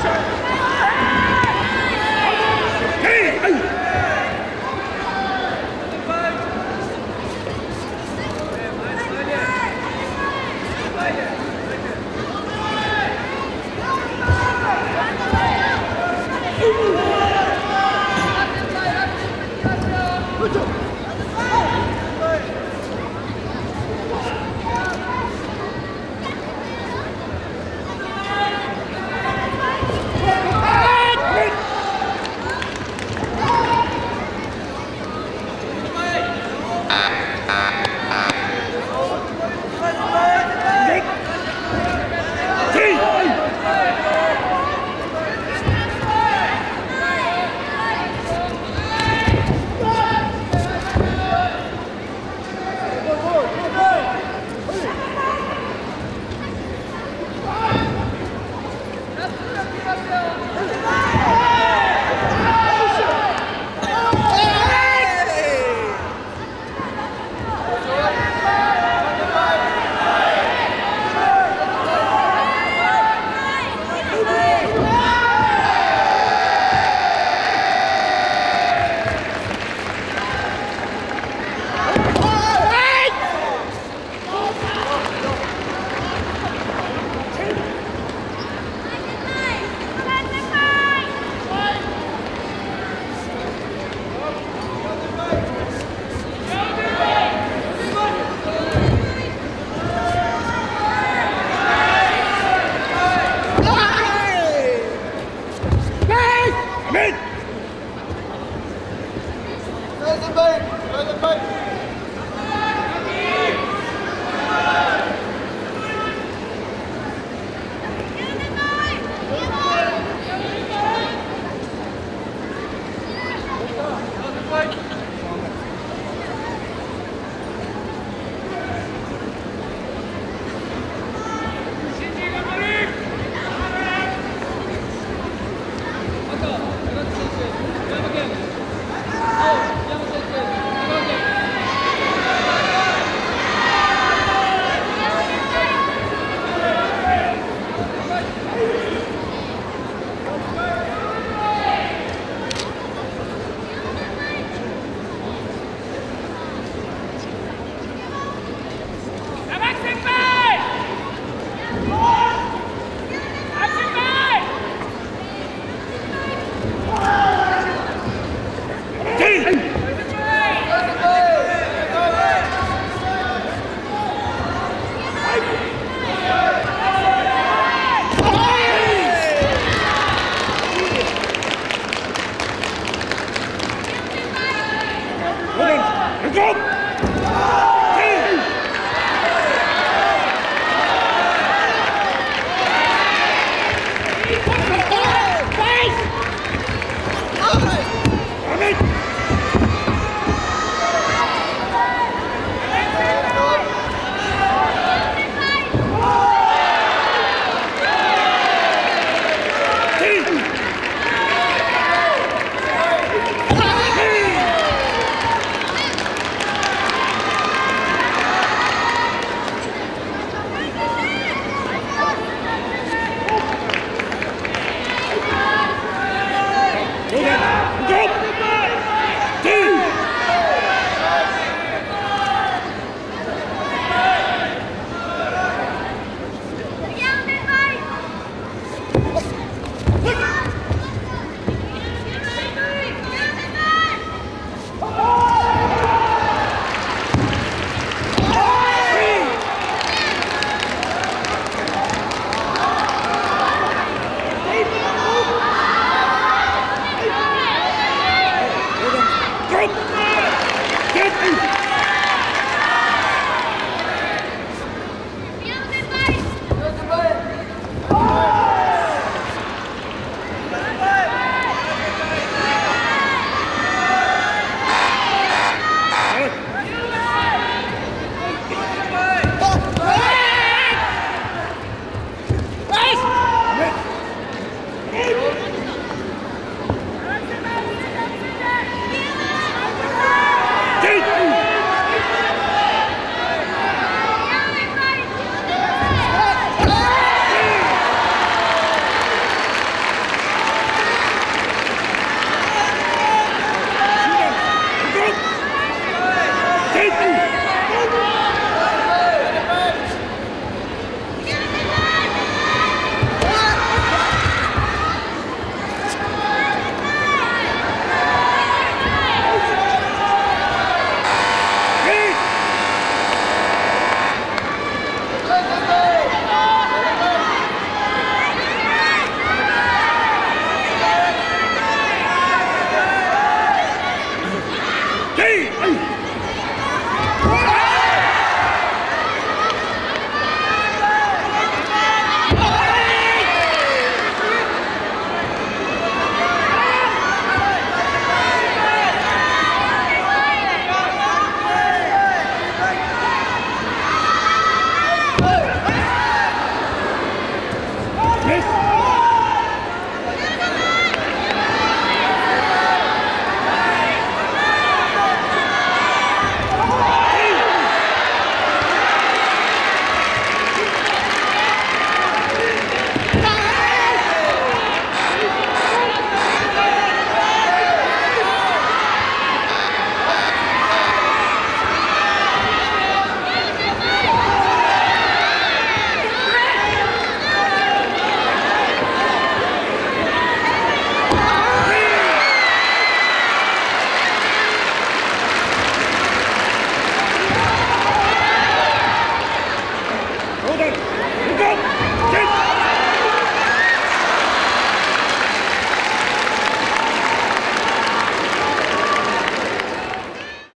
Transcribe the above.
Shut Come on!